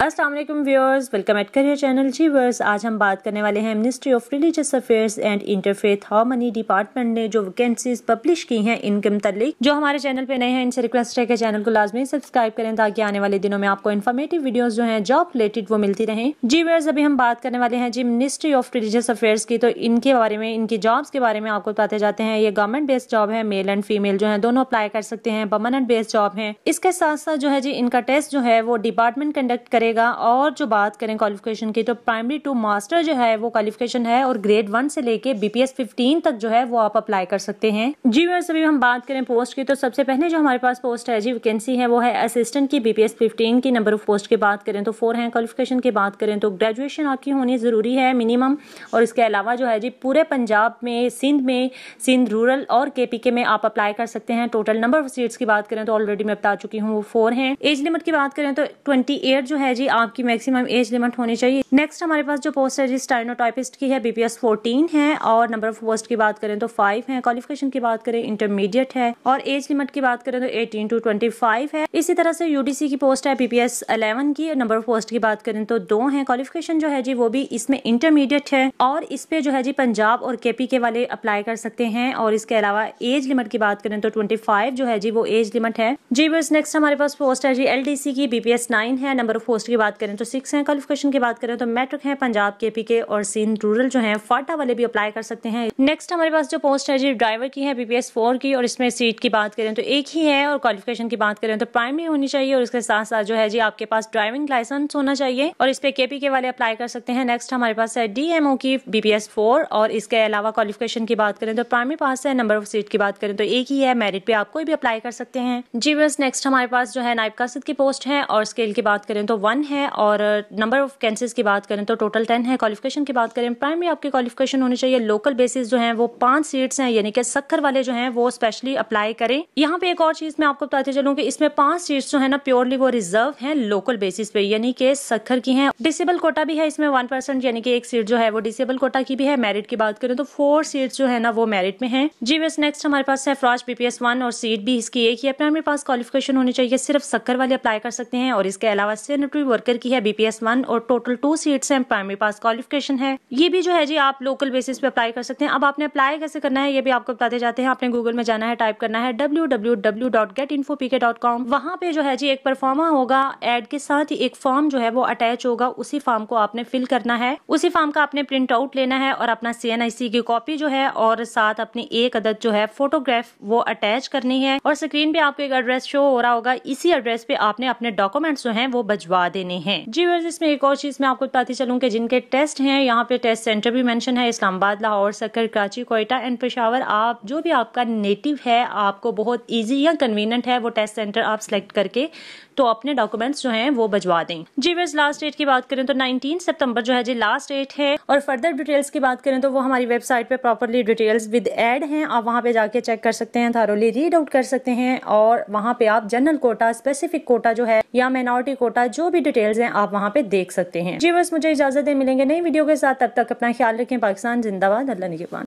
अस्सलाम वालेकुम viewers, welcome at career channel ji viewers. आज हम बात करने वाले हैं ministry of religious affairs and interfaith harmony department ने जो वैकेंसीज पब्लिश की हैं इनके मतलब जो हमारे चैनल पे नए हैं, इनसे रिक्वेस्ट है कि चैनल को लाजमी सब्सक्राइब करें ताकि आने वाले दिनों में आपको इन्फॉर्मेटिव वीडियोज़ जो है जॉब रिलेटेड वो मिलती रहे। जी व्यूअर्स, अभी हम बात करने वाले हैं जी मिनिस्ट्री ऑफ़ रिलीजियस अफेयर्स की। तो इनके बारे में, इनकी जॉब्स के बारे में आपको बताते जाते हैं। ये गवर्नमेंट बेस्ड जॉब है मेल एंड फीमेल जो है, दोनों अप्लाई कर सकते हैं परमानेंट बेस्ड जॉब है। इसके साथ साथ जो है जी, इनका टेस्ट जो है, वो डिपार्टमेंट कंडक्ट करेगा। और जो बात करें क्वालिफिकेशन की तो प्राइमरी टू मास्टर जो है, वो क्वालिफिकेशन है और ग्रेड वन से लेके बीपीएस फिफ्टीन तक जो है, वो आप अप्लाई कर सकते हैं। जी वैसे अभी हम बात करें पोस्ट की तो सबसे पहले जो हमारे पास पोस्ट है, जी वैकेंसी है, वो है असिस्टेंट की बीपीएस फिफ्टीन की नंबर ऑफ़ पोस्ट की बात करें तो फोर है क्वालिफिकेशन की बात करें तो ग्रेजुएशन आपकी होनी ज़रूरी है मिनिमम और इसके अलावा जो है, जी, पूरे पंजाब में, सिंध में, सिंध रूरल और के में आप अप्लाई कर सकते हैं। टोटल नंबर ऑफ़ सीट्स की बात करें तो ऑलरेडी मैं बता चुकी हूँ, वो फोर है। एज लिमिट की बात करें तो ट्वेंटी जो है जी, आपकी मैक्सिमम एज लिमिट होनी चाहिए। नेक्स्ट हमारे पास जो पोस्ट है जी स्टाइनोटाइपिस्ट की है बीपीएस 14 है और नंबर ऑफ़ पोस्ट की बात करें तो फाइव है। क्वालिफिकेशन की बात करें इंटरमीडिएट है और एज लिमिट की बात करें तो एटीन टू ट्वेंटी है। इसी तरह से यूडीसी की पोस्ट है बीपीएस अलेवन की नंबर ऑफ़ पोस्ट की बात करें तो दो है। क्वालिफिकेशन जो है जी, वो भी इसमें इंटरमीडिएट है और इस पे जो है जी, पंजाब और केपी के वाले अप्लाई कर सकते हैं और इसके अलावा एज लिमिट की बात करें तो ट्वेंटी जो है जी, वो एज लिमिट है। जी बस नेक्स्ट हमारे पास पोस्ट है जी एल की बीपीएस नाइन है नंबर ऑफ़ पोस्ट की बात करें तो सिक्स है क्वालिफिकेशन की बात करें तो मैट्रिक है, पंजाब के पी के और सिंध रूरल जो है फाटा वाले भी अप्लाई कर सकते हैं। नेक्स्ट हमारे पास जो पोस्ट है जी ड्राइवर की है बीपीएस फोर की और इसमें सीट की बात करें तो एक ही है और क्वालिफिकेशन की बात करें तो प्राइमरी होनी चाहिए और इसके साथ साथ जो है जी, आपके पास ड्राइविंग लाइसेंस होना चाहिए और इस पे केपी के वाले अप्लाई कर सकते हैं। नेक्स्ट हमारे पास है डीएमओ की बीपीएस फोर और इसके अलावा क्वालिफिकेशन की बात करें तो प्राइमरी पास है नंबर ऑफ़ सीट की बात करें तो एक ही है मेरिट पे आप कोई भी अप्लाई कर सकते हैं। जी बस नेक्स्ट हमारे पास जो है नाइब कासिद की पोस्ट है और स्केल की बात करें तो वन है और नंबर ऑफ़ कैंसिस की बात करें तो टोटल टेन है। क्वालिफिकेशन की बात करें प्राइमरी आपकी क्वालिफिकेशन होनी चाहिए। लोकल बेसिस जो है, वो पाँच सीट्स हैं, यानी कि सक्कर वाले जो है, वो स्पेशली अप्लाई करें। यहाँ पे एक और चीज़ मैं आपको बताते चलूँ की इसमें पाँच सीट्स जो है ना प्योरली वो रिज़र्व है लोकल बेसिस पे, यानी कि सक्खर की है। डिसेबल कोटा भी है इसमें वन परसेंट यानी कि एक सीट जो है, वो डिसेबल कोटा की भी है। मेरिट की बात करें तो फोर सीट जो है ना, वो मेरिट में है। जी बस नेक्स्ट हमारे पास है फ्रॉज बीपीएस वन और सीट भी इसकी एक ही है। प्राइमरी पास क्वालिफिकेशन होनी चाहिए, सिर्फ़ सक्कर वाले अप्लाई कर सकते हैं और इसके अलावा सैनिटरी वर्कर की है बीपीएस वन और टोटल टू सीट्स हैं प्राइमरी पास क्वालिफिकेशन है। ये भी जो है जी, आप लोकल बेसिस पे अप्लाई कर सकते हैं। अब आपने अप्लाई कैसे करना है, ये भी आपको बताते जाते हैं। आपने गूगल में जाना है टाइप करना है डब्ल्यू वहाँ पे जो है जी, एक परफॉर्मा होगा एड के साथ ही एक फॉर्म जो है वो अटैच होगा, उसी फॉर्म को आपने फिल करना है। उसी फॉर्म का आपने प्रिंट आउट लेना है, और अपना CNIC की कॉपी जो है, और साथ अपनी एक अदद जो है फोटोग्राफ वो अटैच करनी है। और स्क्रीन पे आपको एक एड्रेस शो हो रहा होगा, इसी एड्रेस पे आपने अपने डॉक्यूमेंट्स जो है वो बजवा देने हैं। जी इसमें एक और चीज़ मैं आपको बताती चलूँ की जिनके टेस्ट है, यहाँ पे टेस्ट सेंटर भी मैंशन है, इस्लामाबाद, लाहौर सक्कर कराची, कोयटा, एंड पेशावर। आप जो भी आपका नेटिव है, आपको बहुत इजी या कन्वीनियंट है, वो टेस्ट सेंटर आप सिलेक्ट करके तो अपने डॉक्यूमेंट्स जो हैं, वो बजवा दें। जी वैसे लास्ट डेट की बात करें तो 19 सितंबर जो है, जी लास्ट डेट है। और फर्दर डिटेल्स की बात करें तो वो हमारी वेबसाइट पे प्रॉपरली डिटेल्स विद एड हैं। आप वहाँ पे जाके चेक कर सकते हैं थारोली रीड आउट कर सकते हैं। और वहाँ पे आप जनरल कोटा स्पेसिफिक कोटा जो है या माइनॉरिटी कोटा जो भी डिटेल्स हैं, आप वहाँ पे देख सकते हैं। जी बस, मुझे इजाज़त है, मिलेंगे नई वीडियो के साथ। तब तक अपना ख्याल रखें। पाकिस्तान जिंदाबाद। अल्लाह निगेबान।